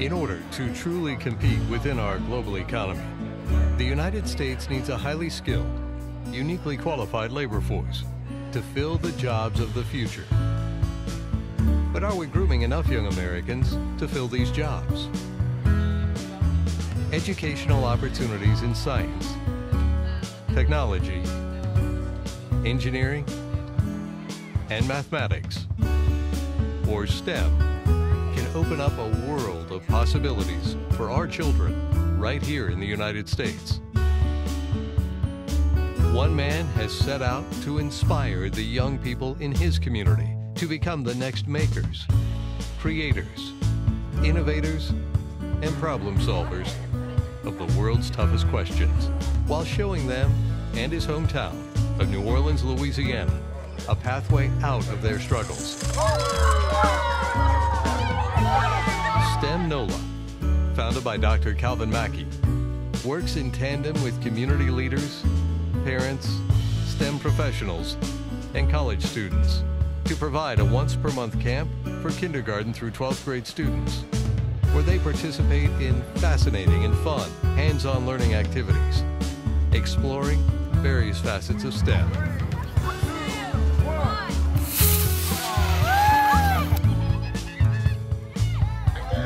In order to truly compete within our global economy, the United States needs a highly skilled, uniquely qualified labor force to fill the jobs of the future. But are we grooming enough young Americans to fill these jobs? Educational opportunities in science, technology, engineering, and mathematics, or STEM, open up a world of possibilities for our children right here in the United States. One man has set out to inspire the young people in his community to become the next makers, creators, innovators, and problem solvers of the world's toughest questions, while showing them and his hometown of New Orleans, Louisiana, a pathway out of their struggles. Founded by Dr. Calvin Mackie, works in tandem with community leaders, parents, STEM professionals, and college students to provide a once per month camp for kindergarten through 12th grade students where they participate in fascinating and fun hands-on learning activities, exploring various facets of STEM.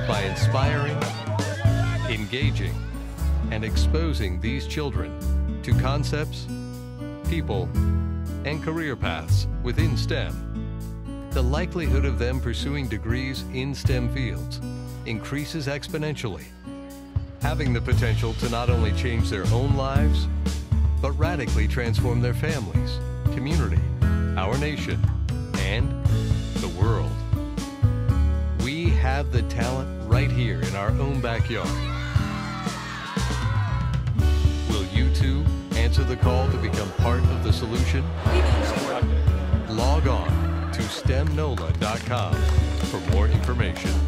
By inspiring, engaging, and exposing these children to concepts, people, and career paths within STEM, the likelihood of them pursuing degrees in STEM fields increases exponentially, having the potential to not only change their own lives, but radically transform their families, community, our nation, and the world. We have the talent right here in our own backyard. Answer the call to become part of the solution? Log on to stemnola.com for more information.